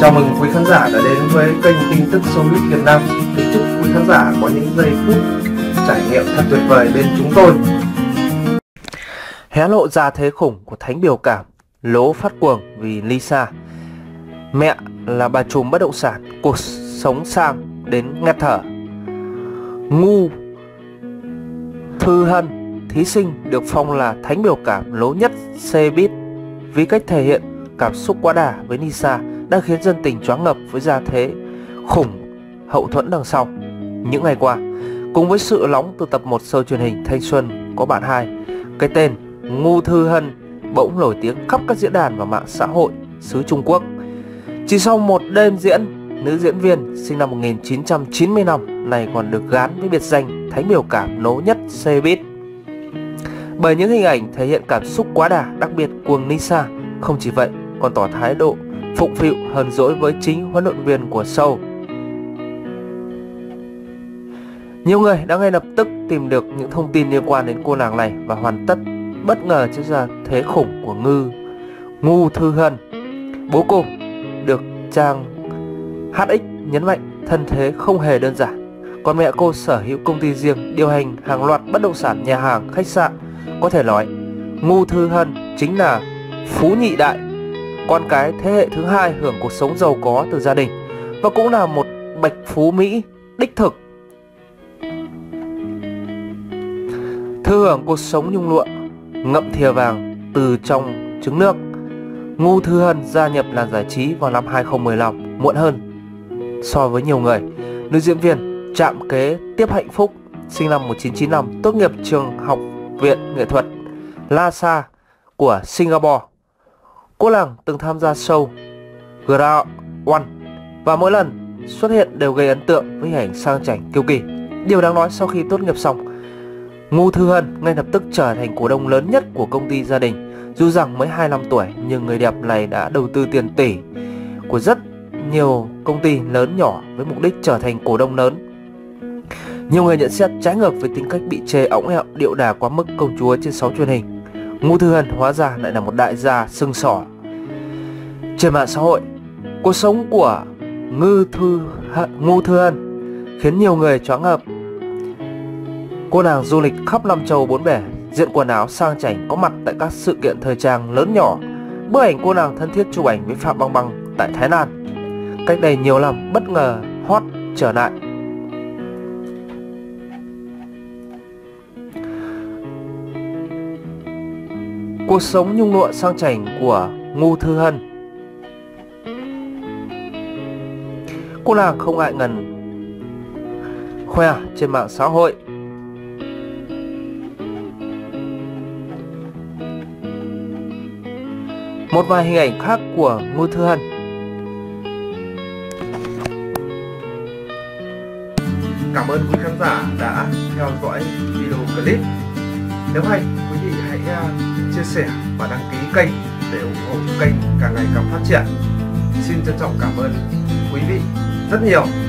Chào mừng quý khán giả đã đến với kênh tin tức Showbiz Việt Nam. Kính chúc quý khán giả có những giây phút trải nghiệm thật tuyệt vời bên chúng tôi. Hé lộ ra thế khủng của thánh biểu cảm, lỗ phát cuồng vì Lisa. Mẹ là bà trùm bất động sản, cuộc sống sang đến nghẹt thở. Ngu Thư Hân, thí sinh được phong là thánh biểu cảm lố nhất C-Beat vì cách thể hiện cảm xúc quá đà với lisa đã khiến dân tình choáng ngập với gia thế khủng hậu thuẫn đằng sau. Những ngày qua, cùng với sự nóng từ tập 1 show truyền hình Thanh Xuân có bạn hai, cái tên Ngu Thư Hân bỗng nổi tiếng khắp các diễn đàn và mạng xã hội xứ Trung Quốc. Chỉ sau một đêm diễn, nữ diễn viên sinh năm 1995 này còn được gán với biệt danh thánh biểu cảm nố nhất xe buýt. Bởi những hình ảnh thể hiện cảm xúc quá đà, đặc biệt cuồng Nisa, không chỉ vậy còn tỏ thái độ phụng phịu hờn dỗi với chính huấn luyện viên của sâu. Nhiều người đã ngay lập tức tìm được những thông tin liên quan đến cô nàng này và hoàn tất bất ngờ trước ra thế khủng của Ngư Ngu Thư Hân. Bố cô được trang HX nhấn mạnh thân thế không hề đơn giản. Còn mẹ cô sở hữu công ty riêng điều hành hàng loạt bất động sản, nhà hàng, khách sạn. Có thể nói, Ngu Thư Hân chính là phú nhị đại con cái thế hệ thứ hai hưởng cuộc sống giàu có từ gia đình và cũng là một bạch phú Mỹ đích thực. Thư hưởng cuộc sống nhung lụa, ngậm thìa vàng từ trong trứng nước. Ngu Thư Hân gia nhập làng giải trí vào năm 2015, muộn hơn so với nhiều người. Nữ diễn viên trạm kế tiếp hạnh phúc, sinh năm 1995, tốt nghiệp trường học viện nghệ thuật Lhasa của Singapore. Cô nàng từng tham gia show Ground One và mỗi lần xuất hiện đều gây ấn tượng với hình ảnh sang chảnh kiêu kỳ. Điều đáng nói sau khi tốt nghiệp xong, Ngô Thư Hân ngay lập tức trở thành cổ đông lớn nhất của công ty gia đình. Dù rằng mới 25 tuổi nhưng người đẹp này đã đầu tư tiền tỷ của rất nhiều công ty lớn nhỏ với mục đích trở thành cổ đông lớn. Nhiều người nhận xét trái ngược với tính cách bị chê ống ẹo điệu đà quá mức công chúa trên sóng truyền hình. Ngô Thư Hân hóa ra lại là một đại gia sưng sỏ. Trên mạng xã hội, cuộc sống của Ngư Thư Ngô Thư Hân khiến nhiều người choáng ngợp. Cô nàng du lịch khắp năm châu bốn bể, diện quần áo sang chảnh có mặt tại các sự kiện thời trang lớn nhỏ. Bức ảnh cô nàng thân thiết chụp ảnh với Phạm Băng Băng tại Thái Lan. Cách đây nhiều năm bất ngờ hot trở lại Cuộc sống nhung lụa sang chảnh của Ngô Thư Hân Cô nàng không ngại ngần khoe à, trên mạng xã hội Một vài hình ảnh khác của ngô Thư Hân Cảm ơn quý khán giả đã theo dõi video clip. Nếu hay, quý vị hãy à, chia sẻ và đăng ký kênh để ủng hộ kênh càng ngày càng phát triển. Xin trân trọng cảm ơn quý vị 真的有。